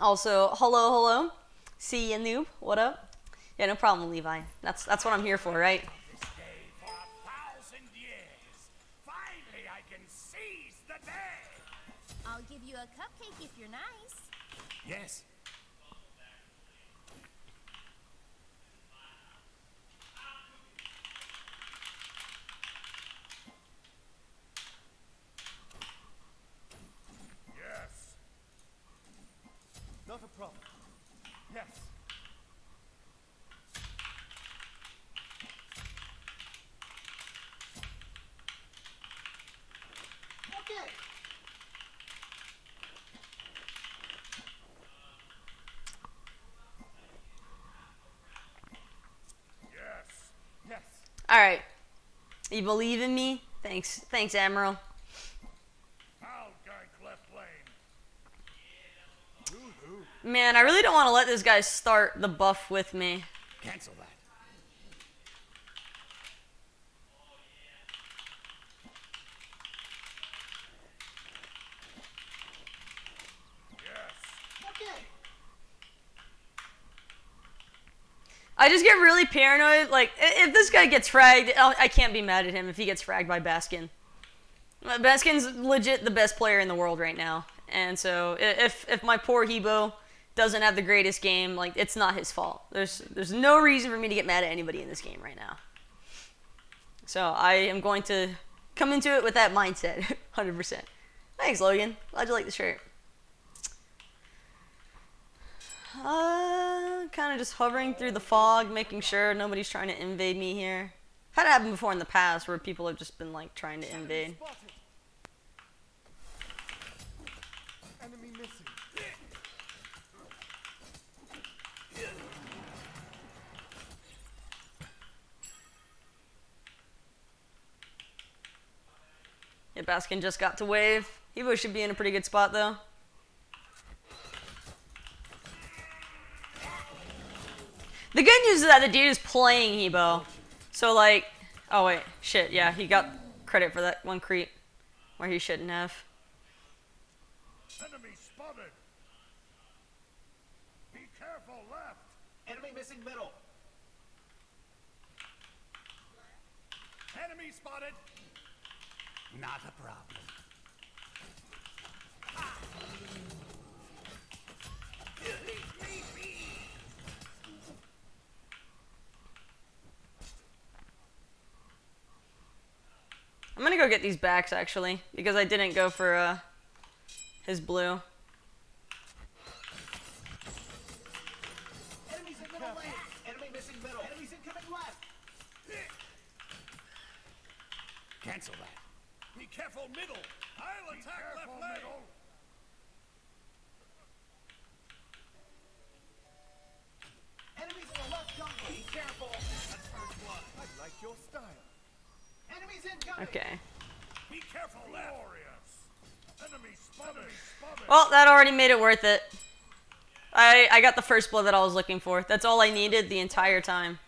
Also, hello, hello. See ya, noob. What up? Yeah, no problem, Levi. That's that's what I'm here for, right? For a thousand years. Finally, I can seize the day. I'll give you a cupcake if you're nice. Yes. Yes. Not a problem. Yes. Okay. Yes. Yes. All right. You believe in me? Thanks, thanks, Admiral. I'll gank left lane. Man, I really don't want to let this guy start the buff with me. Cancel that. I just get really paranoid. Like, if this guy gets fragged, I'll- can't be mad at him if he gets fragged by Baskin. Baskin's legit the best player in the world right now, and so if if my poor Hebo doesn't have the greatest game, like it's not his fault. There's there's no reason for me to get mad at anybody in this game right now. So I am going to come into it with that mindset, 100%. Thanks, Logan. Glad you like the shirt. Uh, kind of just hovering through the fog, making sure nobody's trying to invade me here. Had it happen before in the past where people have just been like trying to invade. Spotted. Enemy missing. Yeah, Baskin just got to wave. Hebo should be in a pretty good spot though. The good news is that the dude is playing Hebo. So like, oh wait, shit, yeah, he got credit for that one creep where he shouldn't have. Enemy spotted. Be careful left. Enemy missing middle. Enemy spotted. Not a problem. I'm gonna go get these backs actually because I didn't go for uh, his blue. Enemies in middle lane. Enemy missing middle. Enemies incoming left. Cancel that. Be careful middle. I'll attack left lane. Enemies in the left jungle. Be careful. That's first blood. I like your style. Enemies incoming. Okay. Be careful left. Glorious. Enemy spotted. spotted. Well, that already made it worth it. I I got the first blood that I was looking for. That's all I needed the entire time.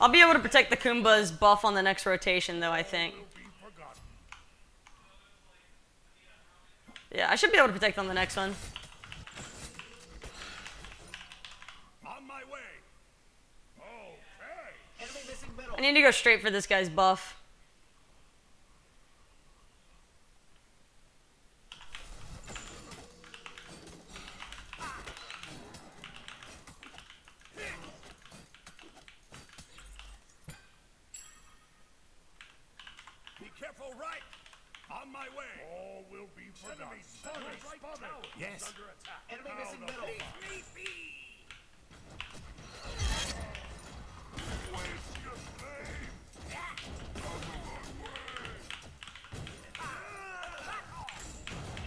I'll be able to protect the Kumba's buff on the next rotation though, I think. Will be forgotten. Yeah, I should be able to protect on the next one. On my way. Okay. Enemy missing middle. I need to go straight for this guy's buff. Forgotten. Enemy spotted. Right tower Yes. is under. Enemy Out missing of- middle. Leave me be. Waste your flame.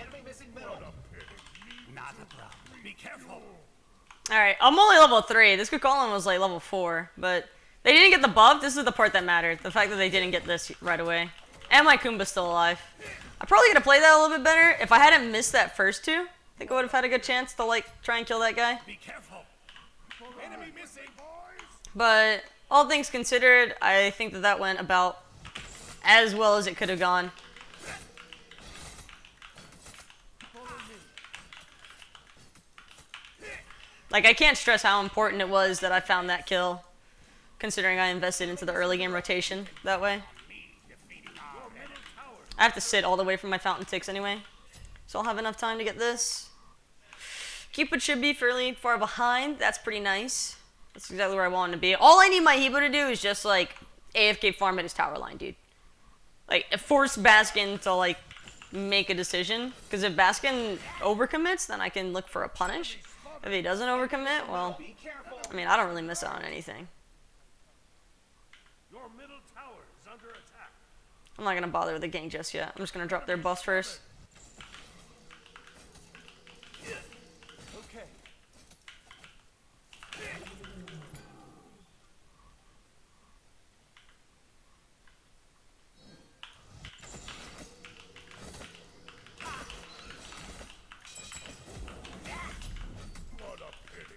Enemy missing middle. Not a problem. Be careful. Alright, I'm only level 3. This Kukulkan was like level 4, but they didn't get the buff. This is the part that mattered. The fact that they didn't get this right away. And my Kumba's still alive. I'm probably gonna play that a little bit better. If I hadn't missed that first two, I think I would have had a good chance to like try and kill that guy. Be careful. Enemy missing, boys. But all things considered, I think that that went about as well as it could have gone. Like, I can't stress how important it was that I found that kill, considering I invested into the early game rotation that way. I have to sit all the way from my fountain ticks anyway, so I'll have enough time to get this. Cupid should be fairly far behind. That's pretty nice. That's exactly where I want him to be. All I need my Hebo to do is just like AFK farm at his tower line, dude. Like force Baskin to like make a decision. Because if Baskin overcommits, then I can look for a punish. If he doesn't overcommit, well, I mean, I don't really miss out on anything. Your middle tower is under attack. I'm not gonna bother with the gang just yet. I'm just gonna drop their buffs first. Okay. What a pity.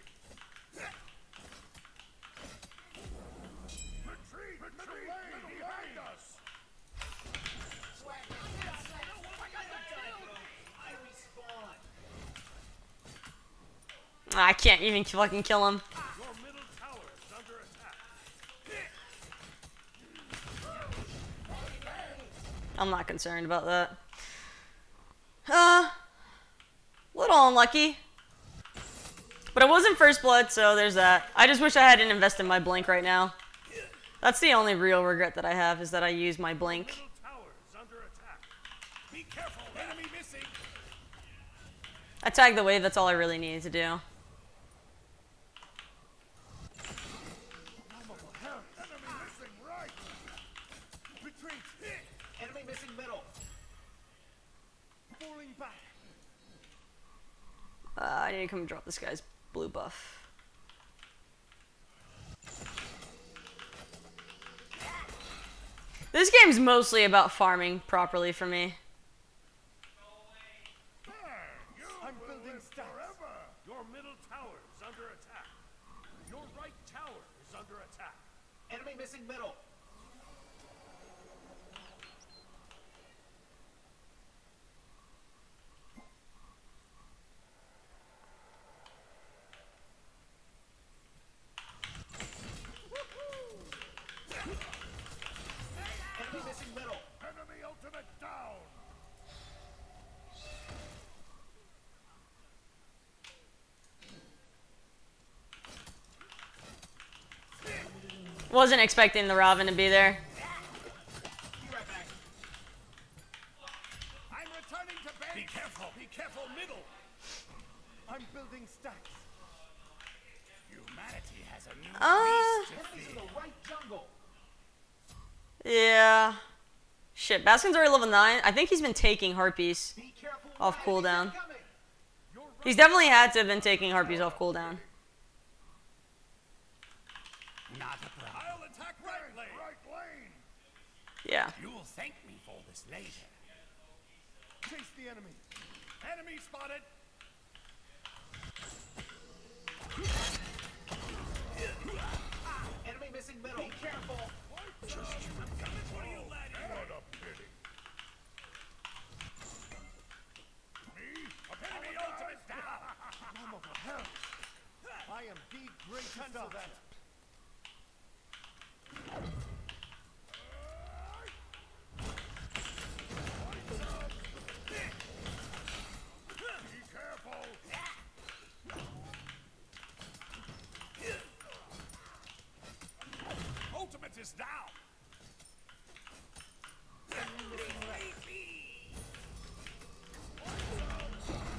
Retreat! Retreat! Behind us! I respawn. I can't even fucking kill him. I'm not concerned about that. Uh, little unlucky. But it wasn't first blood, so there's that. I just wish I hadn't invested in my blink right now. That's the only real regret that I have is that I used my blink. Attack. I the wave, that's all I really needed to do. Enemy missing right! Retreat. Enemy missing middle. Falling back. Uh, I need to come drop this guy's blue buff. This game's mostly about farming properly for me. There! You I'm will building live stacks. forever! Your middle tower is under attack. Your right tower is under attack. Enemy missing middle. Wasn't expecting the Robin to be there. Be right back. I'm returning to base! Be careful! Be careful, middle! I'm building stacks. Humanity has a new Uh, beast to the right jungle. yeah. Shit, Baskin's already level 9. I think he's been taking Harpies. Careful. Off cooldown. incoming. Your right He's definitely had to have been taking Harpies off cooldown. Not a problem. I'll attack right lane. Right lane. Yeah. You'll thank me for this later. Chase the enemy. Enemy spotted. Ah, enemy missing middle. Be careful. What are you letting? What a pity. Me? Enemy ultimate down. Lamb of hell. I am the great hunter. that. Be careful. Ultimate is down.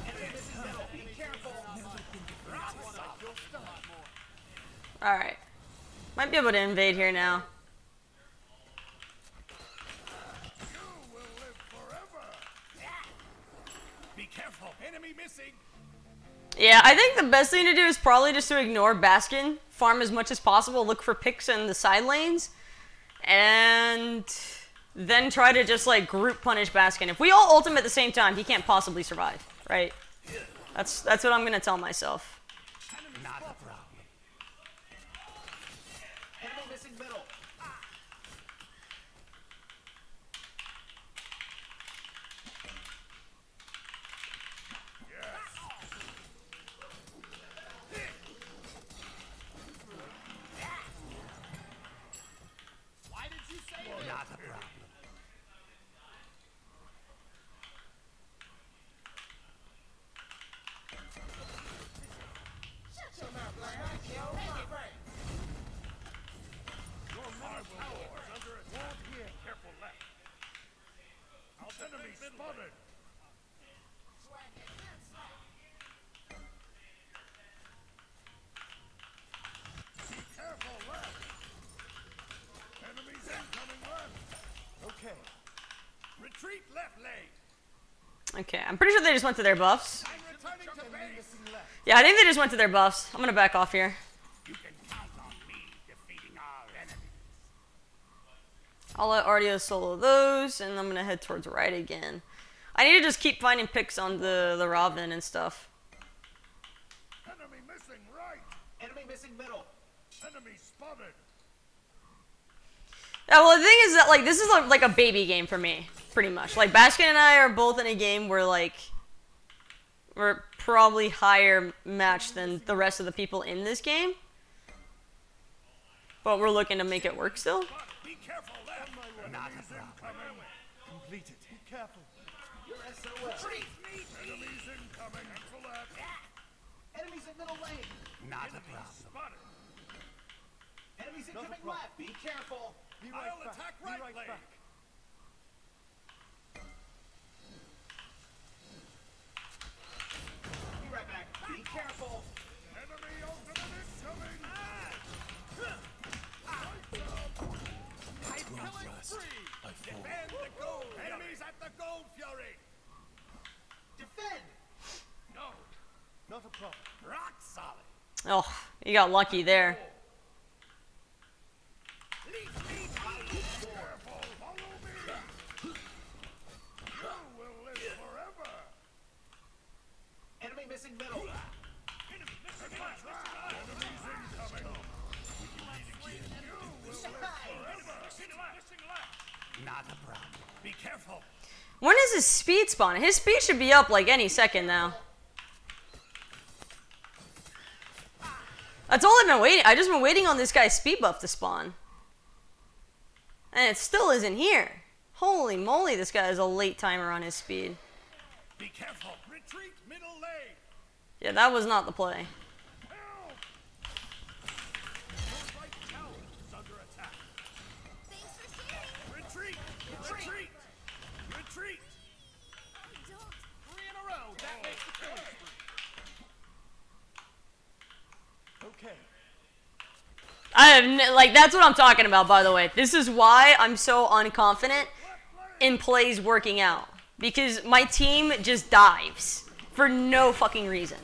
Enemy missing middle. Be careful. Alright. Might be able to invade here now. You will live forever. Be careful. Enemy missing. Yeah, I think the best thing to do is probably just to ignore Baskin, farm as much as possible, look for picks in the side lanes, and then try to just like group punish Baskin. If we all ult him at the same time, he can't possibly survive, right? That's that's what I'm gonna tell myself. Not a problem. Enemy missing middle. spotted. Be careful left. Enemies incoming left. Okay. Retreat left lane. Okay, I'm pretty sure they just went to their buffs. I'm returning to Enemy base. missing left. Yeah, I think they just went to their buffs. I'm gonna back off here. You can count on me defeating our enemies. I'll let Ardio solo those, and I'm gonna head towards right again. I need to just keep finding picks on the the Robin and stuff. Enemy missing right. Enemy missing middle. Enemy spotted. Yeah, well, the thing is that like this is like, like a baby game for me, pretty much. Like Baskin and I are both in a game where like we're probably higher matched than the rest of the people in this game, but we're looking to make it work still. Be careful. Enemies incoming. Completed. Be careful. Your SOS. Enemies incoming. Enemies in middle lane. Not a problem. Enemies incoming left. Be careful. I'll attack right. A problem. Be careful. When is his speed spawn? His speed should be up like any second now. That's all I've been waiting. I just been waiting on this guy's speed buff to spawn. And it still isn't here. Holy moly, this guy is a late timer on his speed. Be careful. Retreat middle lane. Yeah, that was not the play. Help! Your right tower is under attack. Thanks for sharing. Retreat! Retreat! Retreat! Don't. Three in a row. That makes the kill spree. Okay. I have like that's what I'm talking about by the way. This is why I'm so unconfident in plays working out because my team just dives for no fucking reason.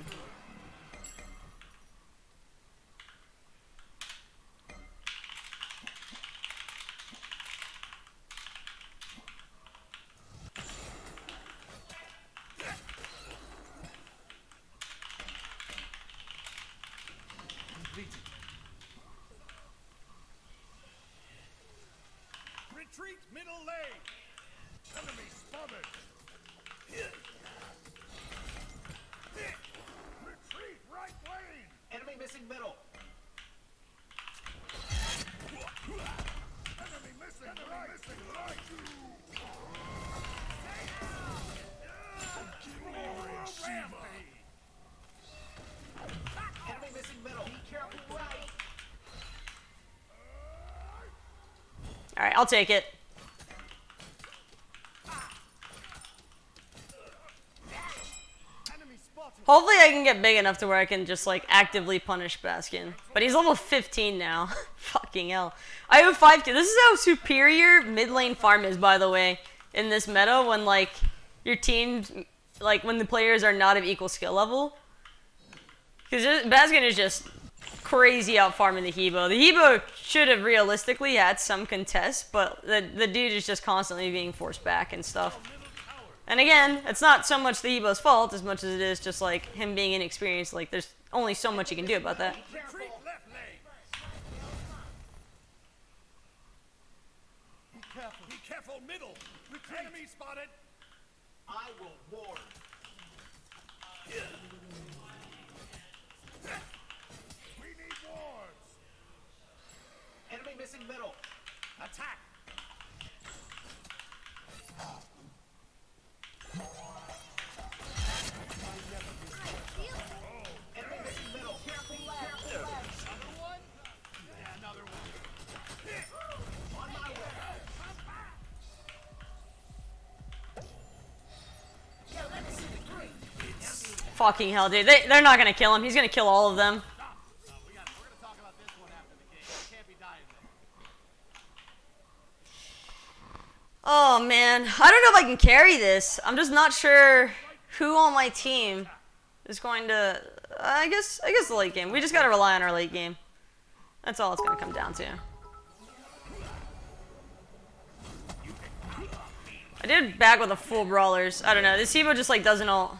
Completed. Retreat middle lane. Enemy spotted. Retreat right lane. Enemy missing middle. Enemy missing right. Missing right. Rampage. Enemy missing middle. Be careful right. All right, I'll take it. Hopefully I can get big enough to where I can just like actively punish Baskin. But he's level 15 now. Fucking hell. I have 5k. This is how superior mid lane farm is, by the way, in this meta when like your teams, like when the players are not of equal skill level. Because Baskin is just crazy out farming the Hebo. The Hebo should have realistically had some contest, but the, the dude is just constantly being forced back and stuff. And again, it's not so much the Hebo's fault as much as it is just like him being inexperienced. Like, there's only so much you can do about that. attack! Fucking hell, dude. They, they're not gonna kill him. He's gonna kill all of them. Can carry this. I'm just not sure who on my team is going to. Uh, I guess I guess the late game. We just gotta rely on our late game. That's all it's gonna come down to. I did back with a full brawlers. I don't know. This Hebo just like doesn't all.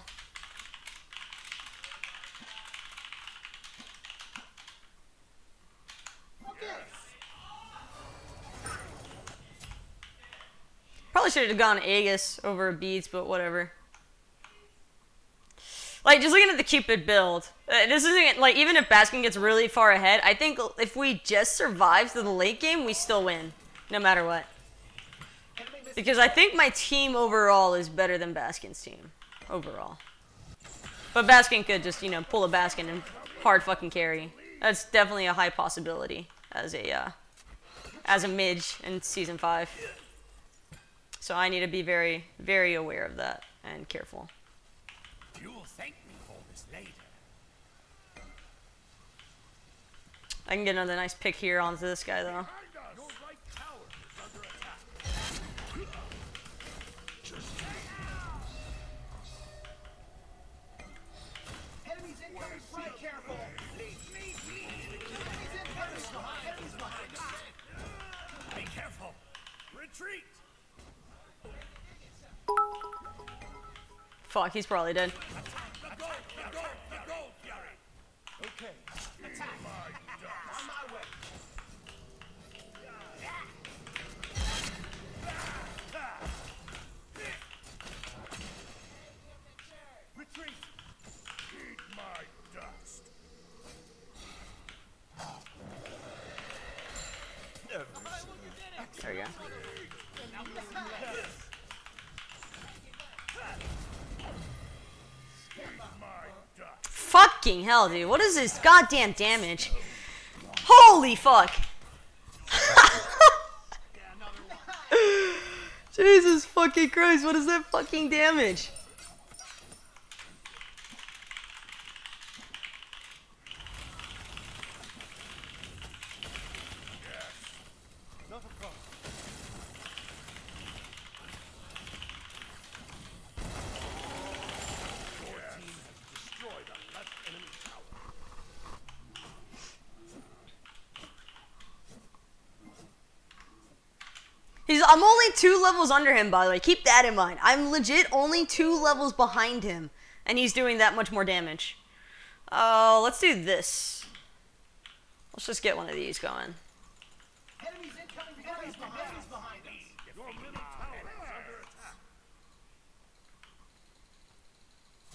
Should have gone Aegis over Beads, but whatever. Like, just looking at the Cupid build, uh, this isn't, like, even if Baskin gets really far ahead, I think if we just survive to the late game, we still win, no matter what. Because I think my team overall is better than Baskin's team, overall. But Baskin could just, you know, pull a Baskin and hard fucking carry. That's definitely a high possibility as a, uh, as a midge in Season 5. So I need to be very, very aware of that and careful. You'll thank me for this later. I can get another nice pick here onto this guy though. Retreat. Eat my dust. There we go. Fucking hell, dude. What is this goddamn damage? Holy fuck. Jesus fucking Christ, what is that fucking damage? Not a problem. Your team has destroyed a left enemy tower. He's I'm only two levels under him, by the way. Keep that in mind. I'm legit only two levels behind him, and he's doing that much more damage. Oh, let's do this. Let's just get one of these going. Enemies incoming. Enemies behind, enemies behind us. Your middle tower is under attack.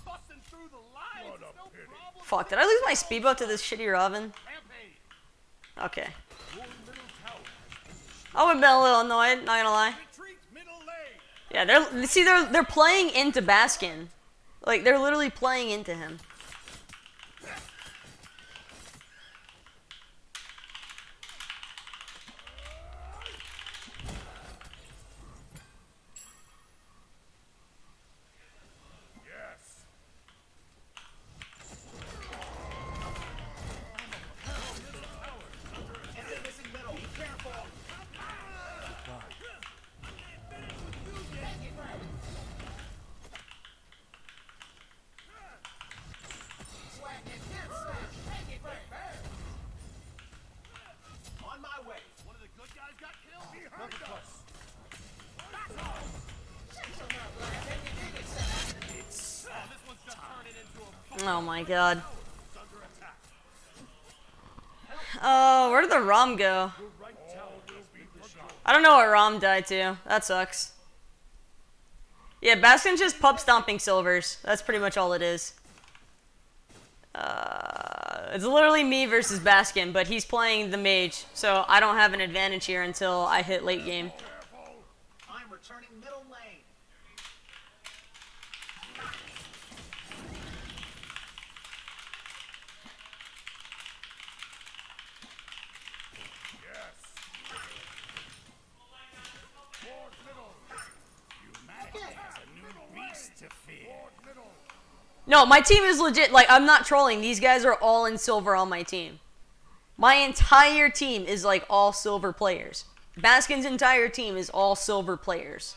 Busting through the lines. What a no pity. problem. Fuck, did I lose my speedboat to this shitty Robin? Okay. I would have been a little annoyed, not gonna lie. Yeah, they're see they're they're playing into Baskin. Like they're literally playing into him. God. Oh, where did the Rom go? I don't know what Rom died to. That sucks. Yeah, Baskin's just pub stomping silvers. That's pretty much all it is. Uh, it's literally me versus Baskin, but he's playing the mage, so I don't have an advantage here until I hit late game. No, my team is legit. Like, I'm not trolling. These guys are all in silver on my team. My entire team is like all silver players. Baskin's entire team is all silver players.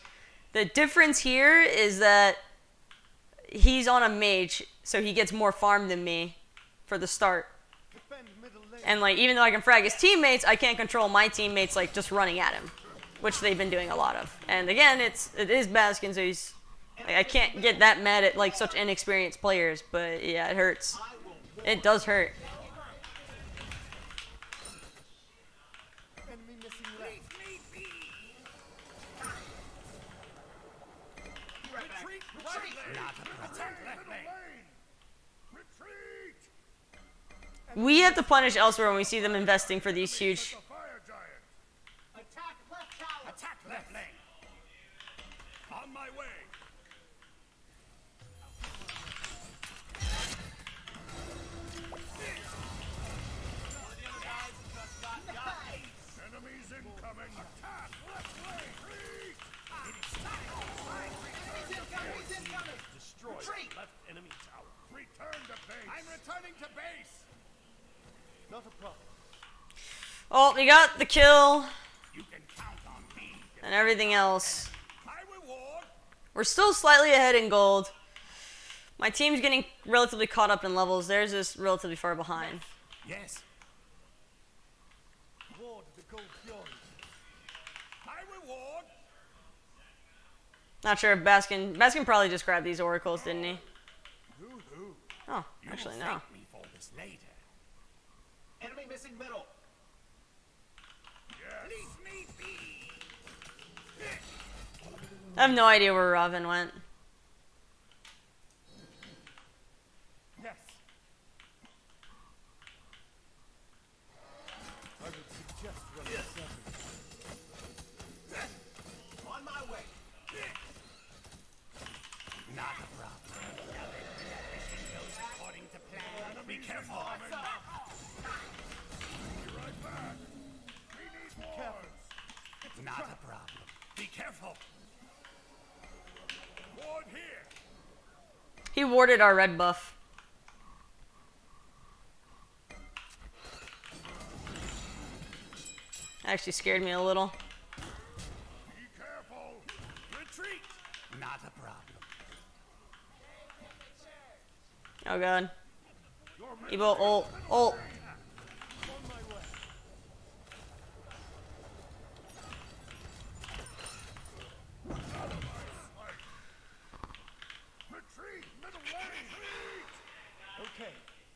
The difference here is that he's on a mage, so he gets more farm than me for the start. And like, even though I can frag his teammates, I can't control my teammates like just running at him, which they've been doing a lot of. And again, it's it is Baskin, so he's like, I can't get that mad at like such inexperienced players, but yeah, it hurts. It does hurt. We have to punish elsewhere when we see them investing for these huge. Attack left lane. On my way. Not a problem. Oh, we got the kill You can count on me. and everything else. We're still slightly ahead in gold. My team's getting relatively caught up in levels. Theirs is relatively far behind. Yes. Ward the gold. My reward. Not sure if Baskin. Baskin probably just grabbed these oracles, didn't he? Oh, actually no. thank me for this later. Enemy missing middle. Yes. Leave me be. I have no idea where Robin went. Yes. I would suggest running seven. On my way. Not a problem. Everything goes according to plan. Be careful. Be right back. We need more. Not a problem. Be careful. Ward here. He warded our red buff. Actually scared me a little. Be careful. Retreat. Not a problem. Oh god. Hebo ult. Ult. On my way. Retreat. Middle lane. Retreat. Okay.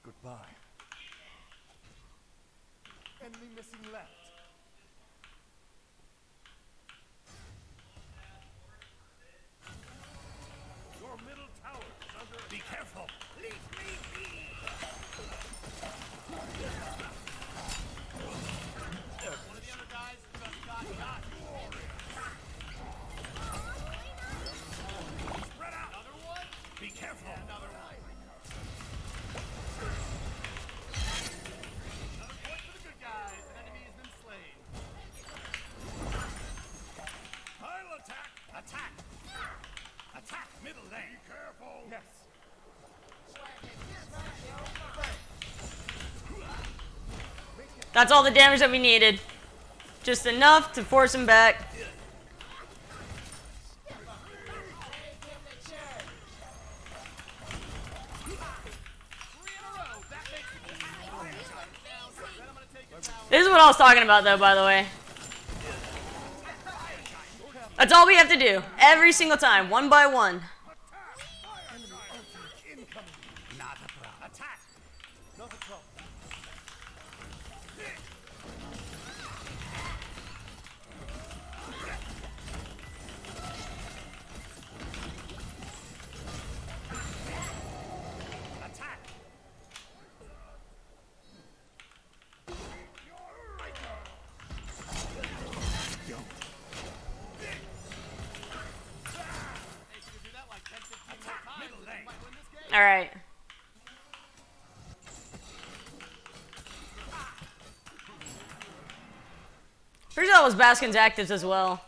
Goodbye. Enemy missing left. Your middle tower is under. Be careful. Leave me be. One of the other guys just got got. Spread out. Another one. Be careful. another one. Another point for the good guys. An enemy has been slain. I'll attack. Attack. Attack middle lane. Be careful. Yes. That's all the damage that we needed. Just enough to force him back. This is what I was talking about, though, by the way. That's all we have to do. Every single time, one by one. Not a problem. Attack. Not a problem. All right. Pretty sure that was Baskin's actives as well.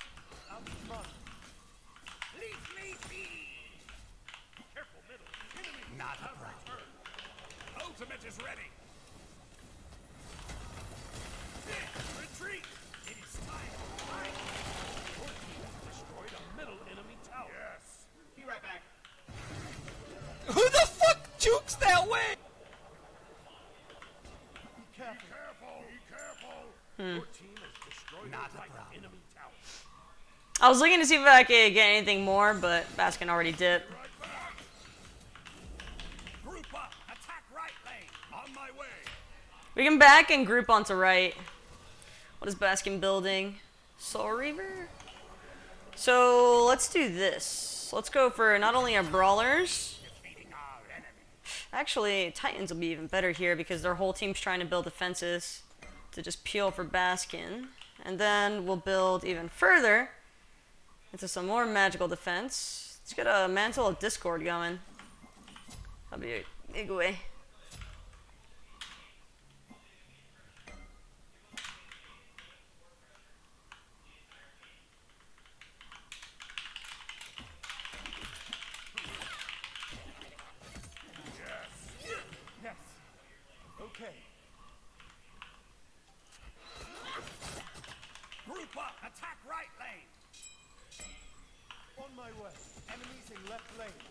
I was looking to see if I could get anything more, but Baskin already dipped. Group up! Attack right lane! On my way! We can back and group onto right. What is Baskin building? Soul Reaver? So let's do this. Let's go for not only our brawlers. Defeating our enemy. Actually, Titans will be even better here because their whole team's trying to build defenses to just peel for Baskin. And then we'll build even further into some more magical defense. Let's get a Mantle of Discord going. That'll be a. Yes. Okay. Group up! Attack right lane! On my way. Enemies in left lane.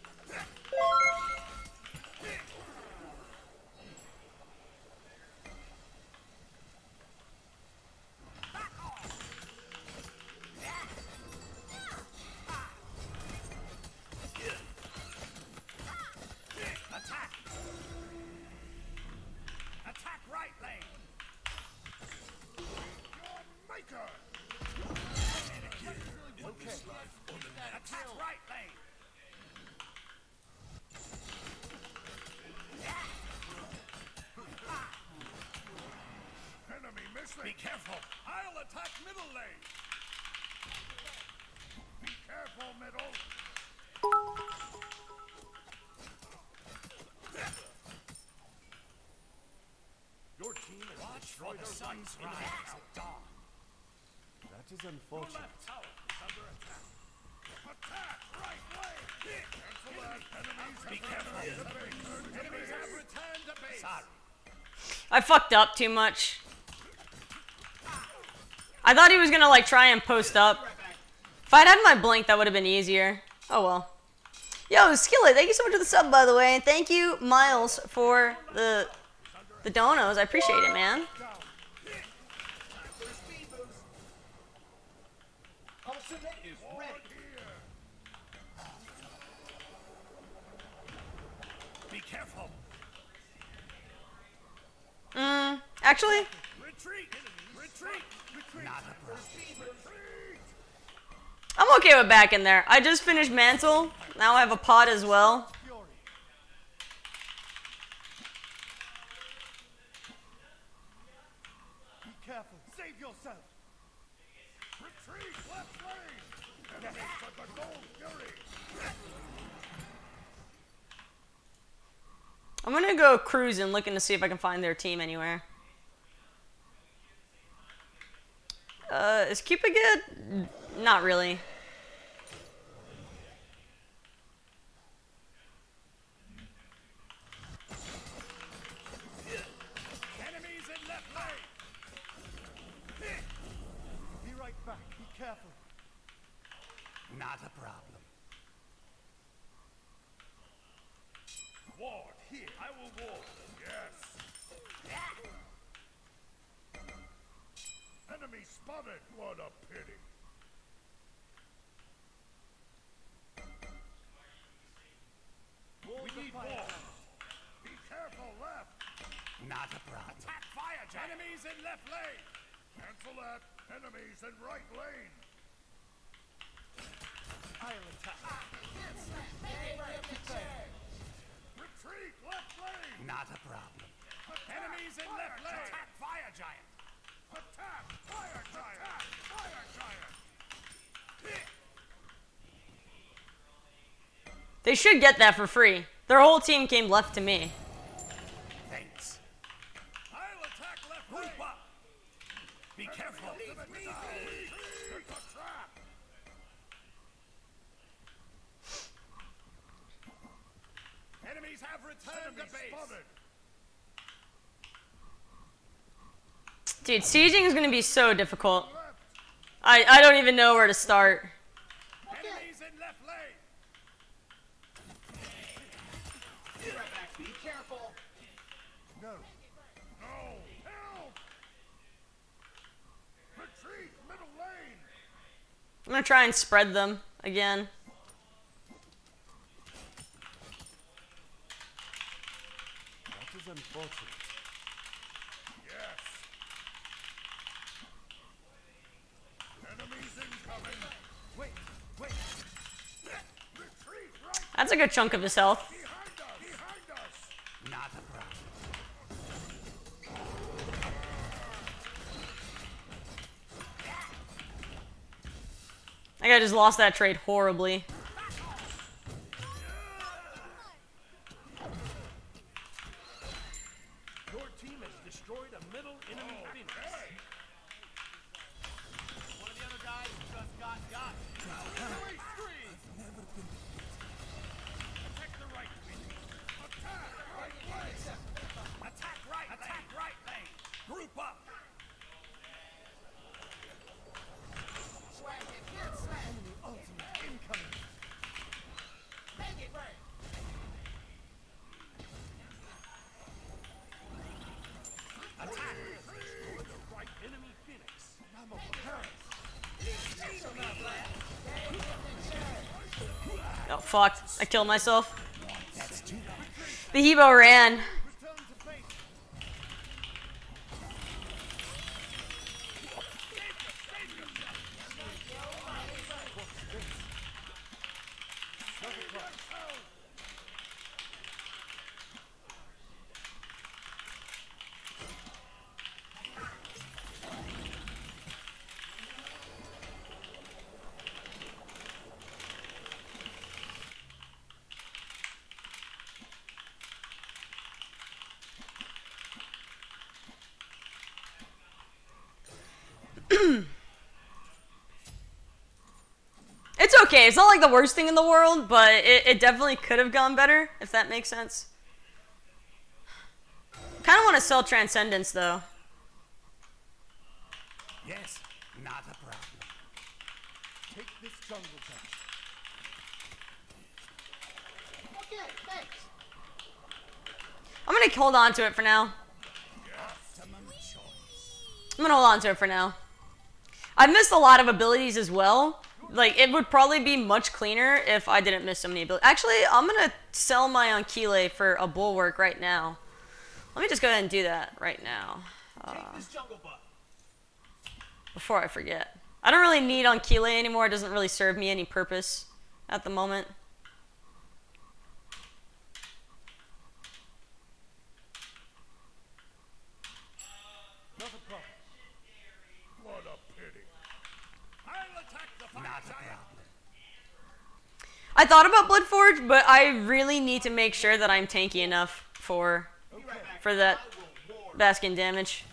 Sun's rise at dawn. That is Your unfortunate. left tower is under attack. Attack! Right lane! Cancel that! Enemies Be careful! Enemies have returned to base! Sorry. I fucked up too much. I thought he was gonna like try and post up. If I'd had my blink, that would have been easier. Oh well. Yo, Skillet, thank you so much for the sub, by the way. And thank you, Miles, for the the donos. I appreciate it, man. Speed boost. Ultimate is ready. Be careful! Mm, actually! I'm okay with back in there. I just finished Mantle. Now I have a pod as well. Fury. Be careful. Save yourself. Retreat! Left lane! Enemies at the gold fury! I'm gonna go cruising, looking to see if I can find their team anywhere. Uh, is Cupid good? Not really. Enemies in left lane! Be right back. Be careful. Not a problem. Ward, here! I will ward! Yes! Enemy spotted! What a pity! we need more! Be careful, left! Not a problem. Attack fire giant! Enemies in left lane! Cancel that! Enemies in right lane! I'll attack. Ah, Retreat! Left lane! Not a problem. Enemies in left lane! Attack fire giant! Attack fire giant! Attack fire giant! They should get that for free. Their whole team came left to me. Thanks. I'll attack left lane! Group up! Be careful! It's a trap! Enemies have return to base. Spotted. Dude, sieging is gonna be so difficult. I, I don't even know where to start. I'm gonna try and spread them again. That is unfortunate. Yes. Enemies incoming. Wait, wait. Retreat right That's a good chunk of his health. behind us. Behind us. Not a problem. I just lost that trade horribly. Oh fuck! I killed myself. The Hebo ran. Return to base. It's okay. It's not like the worst thing in the world, but it, it definitely could have gone better, if that makes sense. Kind of want to sell Transcendence, though. Yes, not a problem. Take this jungle touch. Okay, thanks. I'm gonna hold on to it for now. I'm gonna hold on to it for now. I've missed a lot of abilities as well. Like, it would probably be much cleaner if I didn't miss so many abilities. Actually, I'm gonna sell my Ancile for a Bulwark right now. Let me just go ahead and do that right now. Uh, Take this jungle buff. before I forget. I don't really need Ancile anymore. It doesn't really serve me any purpose at the moment. Not a problem. What a pity. I'll attack the fire Not a giant. problem. I thought about Bloodforge, but I really need to make sure that I'm tanky enough for for that basking damage.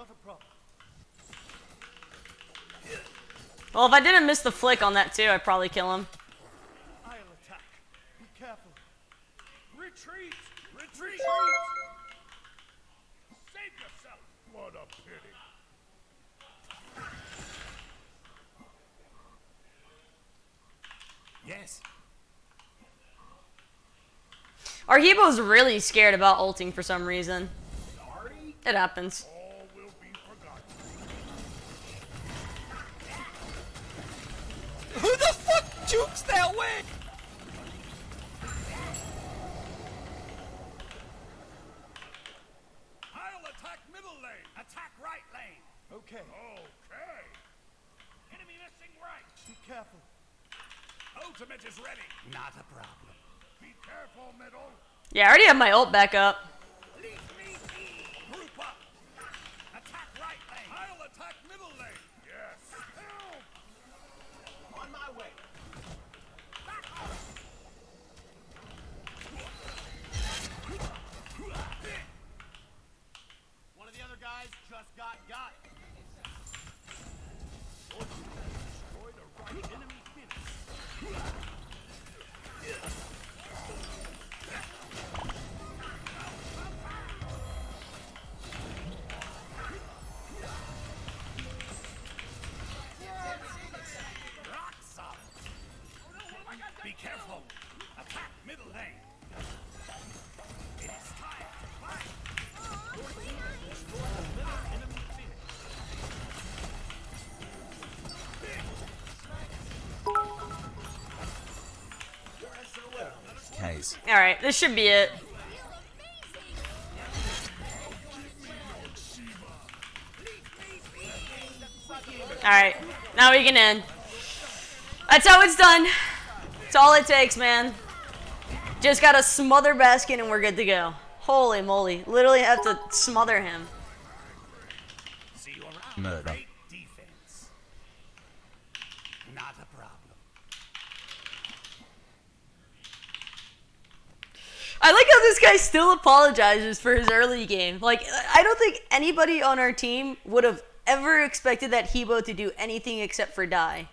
Not a problem. Well, if I didn't miss the flick on that too, I'd probably kill him. I'll attack. Be careful. Retreat! Retreat! Save yourself! What a pity. Yes, our Hebo's really scared about ulting for some reason. Sorry. It happens. jukes that way! I'll attack middle lane. Attack right lane. Okay. Okay. Enemy missing right. Be careful. Ultimate is ready. Not a problem. Be careful, middle. Yeah, I already have my ult back up. Case. All right, this should be it. All right, now we can end. That's how it's done. It's all it takes, man. Just gotta smother Baskin and we're good to go. Holy moly. Literally have to smother him. See you around. Murder. Great defense. Not a problem. I like how this guy still apologizes for his early game. Like, I don't think anybody on our team would have ever expected that Hebo to do anything except for die.